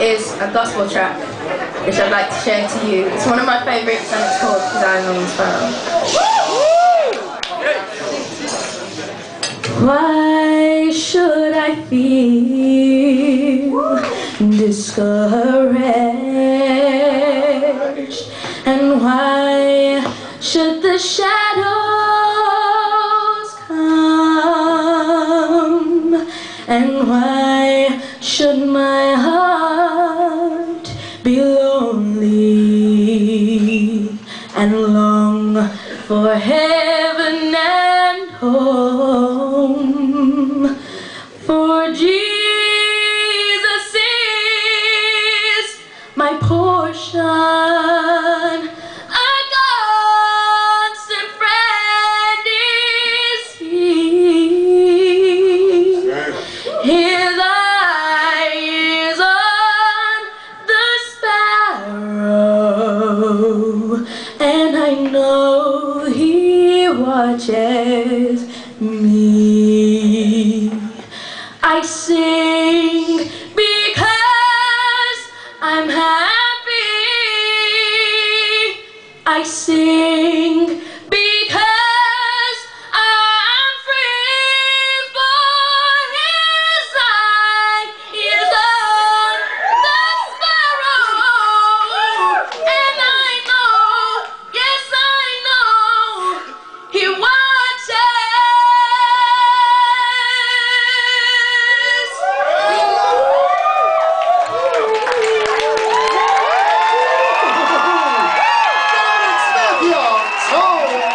is a gospel track which I'd like to share to you. It's one of my favourites and it's called Because I Means Found. Why should I feel discouraged? And why should the shadows and long for heaven and home? For Jesus watches me. I sing because I'm happy. I sing.